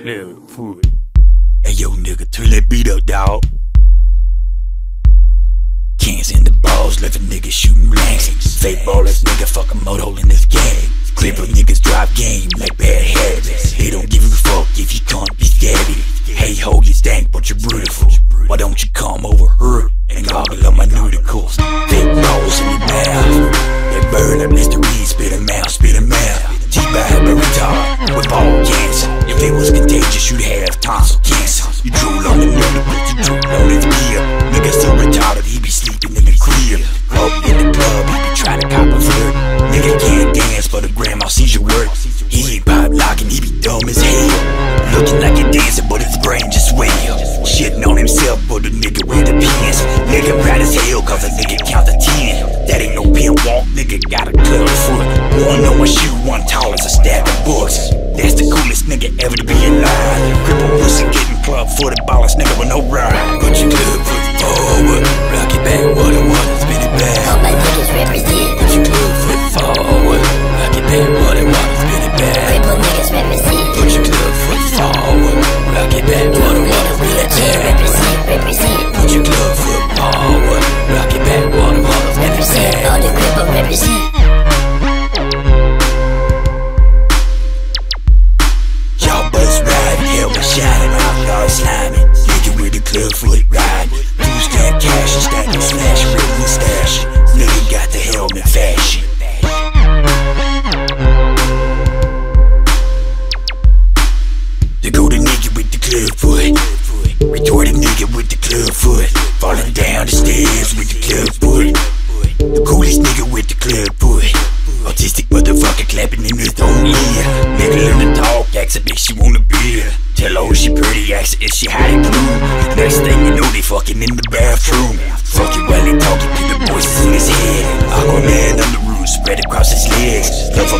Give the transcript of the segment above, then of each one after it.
Clubfoot. Hey yo, nigga, turn that beat up, dawg. Cans in the balls, left a nigga shooting blanks. Fake ballers, nigga, fuck a moto in this game. Clipper niggas drive game like bad habits. They don't give a fuck if you can't be scabby. Hey ho, you stank, but you're beautiful. Why don't you come over here and goggle on my nudicles? Fake balls in your mouth. They burn up Listerine, spit 'em out, spit sees your work. He ain't pop locking, he be dumb as hell. Looking like a dancer, but his brain just well. Shitting on himself, but the nigga wear the pants. Nigga proud as hell, cause a nigga count to ten. That ain't no pin walk, nigga got a club foot. One on my shoe, one tall as a stack of books. That's the coolest nigga ever to be alive. Cripple pussy getting club footed, ballers nigga with no ride. Represent. Y'all buzz riding, helmet shining, outlaw slamming. Nigga with the club foot riding. Who's got cash and stacking slash, ripping stash. Nigga got the helmet fashion. The golden nigga with the club foot. Retorted nigga with the club foot. Falling down the stairs with the club foot. The coolest nigga motherfucker clapping in his own ear. Nigga learn to talk, acts a bitch she wanna be. Tell her she pretty, acts if she hot and blue. Next thing you know, they fucking in the bathroom. Fucking while they talking to the voices in his head. Aquaman on the roof, spread across his legs. Stuff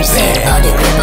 represent.